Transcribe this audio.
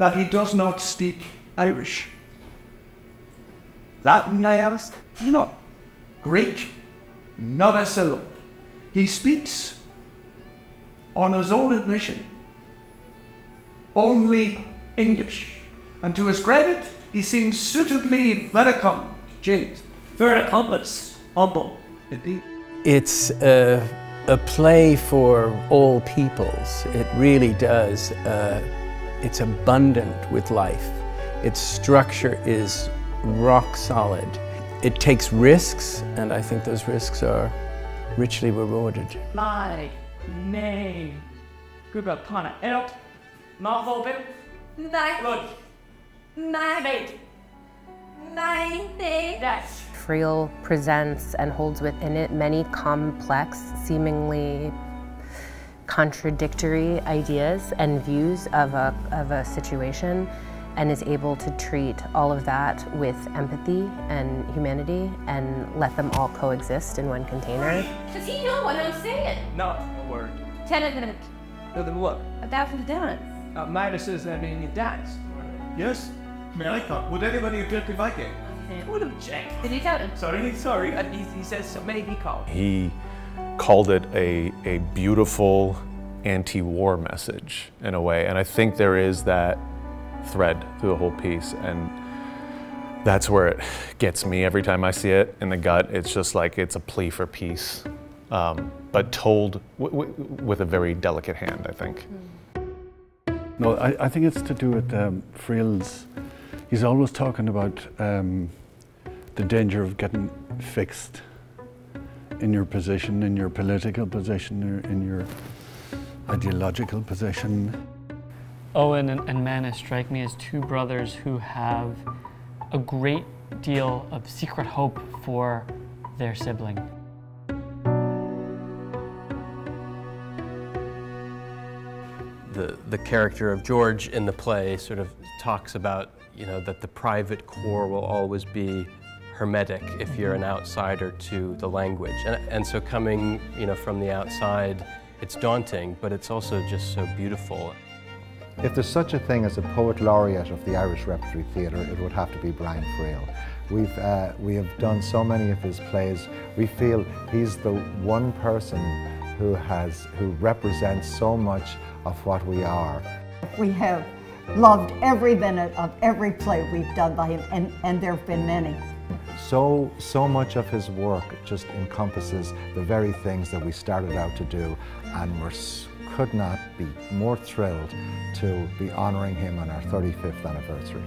that he does not speak Irish. Latin, I asked? No. Greek? Not a syllable. He speaks, on his own admission, only English. And to his credit, he seems suitably welcome, James. Verecundus, humble. Indeed. It's a, a play for all peoples. It really does. Uh, it's abundant with life. Its structure is rock solid. It takes risks, and I think those risks are richly rewarded. My name. Gubba Pana Elt. Marvel Nej, Lodge. nej, Mate. nej, nej. That's. Friel presents and holds within it many complex, seemingly contradictory ideas and views of a, of a situation and is able to treat all of that with empathy and humanity and let them all coexist in one container. Does he know what I'm saying? Not a word. Ten minutes No, then what? about the dance. Uh, Midas says that in your dance. Yes? May I come? Would anybody object if I came? What a check. Did he tell him? Sorry, sorry. He, he says so maybe call. He called it a, a beautiful anti war message in a way. And I think there is that thread through the whole piece. And that's where it gets me every time I see it in the gut. It's just like it's a plea for peace, um, but told with a very delicate hand, I think. No, I, I think it's to do with um, Friel's. He's always talking about um, the danger of getting fixed in your position, in your political position, in your ideological position. Owen and, and Manus strike me as two brothers who have a great deal of secret hope for their sibling. the, the character of George in the play sort of talks about, you know, that the private core will always be hermetic if you're an outsider to the language. And, and so coming, you know, from the outside, it's daunting, but it's also just so beautiful. If there's such a thing as a poet laureate of the Irish Repertory Theatre, it would have to be Brian Friel. We've, uh, we have done so many of his plays. We feel he's the one person who, has, who represents so much of what we are. We have loved every minute of every play we've done by him, and, and there have been many. So, so much of his work just encompasses the very things that we started out to do, and we could not be more thrilled to be honouring him on our 35th anniversary.